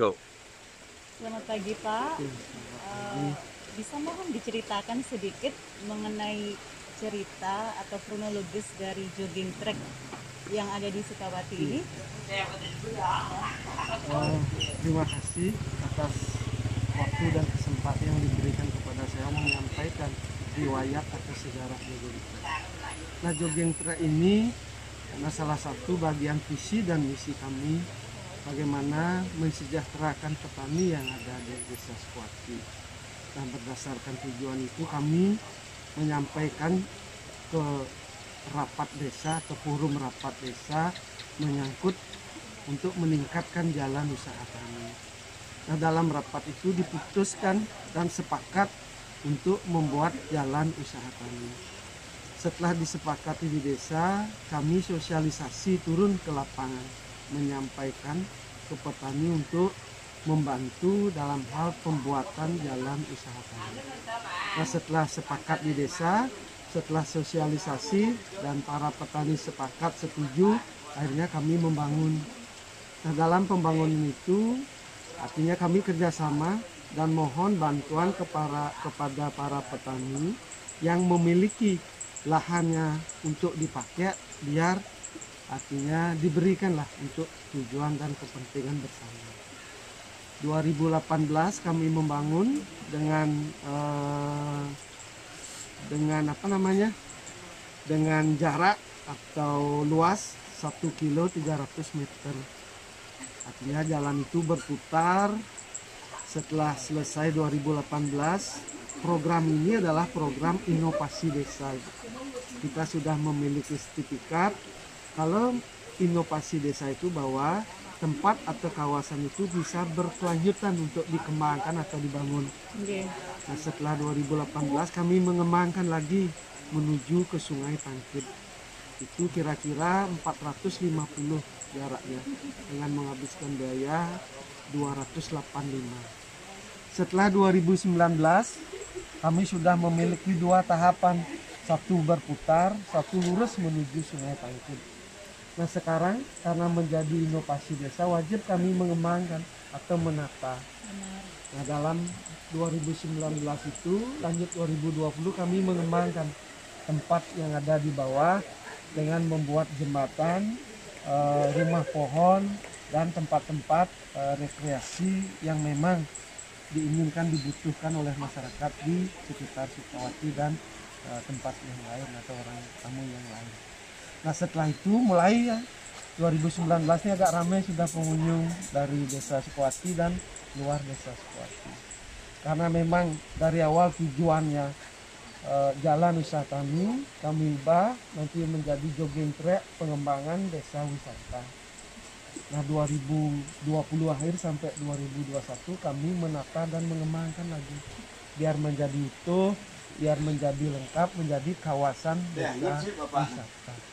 Go. Selamat pagi Pak. Eh, bisa mohon diceritakan sedikit mengenai cerita atau kronologis dari jogging track yang ada di Sukawati ini? Oh, terima kasih atas waktu dan kesempatan yang diberikan kepada saya menyampaikan riwayat atau sejarah jogging track. Nah, jogging track ini adalah salah satu bagian visi dan misi kami bagaimana mensejahterakan petani yang ada di desa Sukwati. Dan berdasarkan tujuan itu kami menyampaikan ke rapat desa atau forum rapat desa menyangkut untuk meningkatkan jalan usaha kami. Nah dalam rapat itu diputuskan dan sepakat untuk membuat jalan usaha kami. Setelah disepakati di desa, kami sosialisasi turun ke lapangan menyampaikan ke petani untuk membantu dalam hal pembuatan jalan usaha kami. Nah setelah sepakat di desa, setelah sosialisasi dan para petani sepakat setuju, akhirnya kami membangun. Nah dalam pembangunan itu artinya kami kerjasama dan mohon bantuan kepada kepada para petani yang memiliki lahannya untuk dipakai biar artinya diberikanlah untuk tujuan dan kepentingan bersama. 2018 kami membangun dengan eh, dengan apa namanya? Dengan jarak atau luas 1 kilo 300 meter. Artinya jalan itu berputar. Setelah selesai 2018 program ini adalah program inovasi desa. Kita sudah memiliki sertifikat kalau inovasi desa itu bahwa tempat atau kawasan itu bisa berkelanjutan untuk dikembangkan atau dibangun Oke. Nah, setelah 2018 kami mengembangkan lagi menuju ke Sungai Tangkit. Itu kira-kira 450 jaraknya dengan menghabiskan biaya 285. Setelah 2019 kami sudah memiliki dua tahapan, satu berputar, satu lurus menuju Sungai Tangkit. Nah sekarang karena menjadi inovasi desa wajib kami mengembangkan atau menata. Benar. Nah dalam 2019 itu lanjut 2020 kami mengembangkan tempat yang ada di bawah dengan membuat jembatan, eh, rumah pohon dan tempat-tempat eh, rekreasi yang memang diinginkan dibutuhkan oleh masyarakat di sekitar Sukawati dan eh, tempat yang lain atau orang tamu yang lain. Nah setelah itu mulai ya 2019 ini agak ramai sudah pengunjung dari desa Sukawati dan luar desa Sukawati. Karena memang dari awal tujuannya eh, jalan usaha kami, kami ubah nanti menjadi jogging track pengembangan desa wisata. Nah 2020 akhir sampai 2021 kami menata dan mengembangkan lagi biar menjadi utuh, biar menjadi lengkap, menjadi kawasan desa wisata.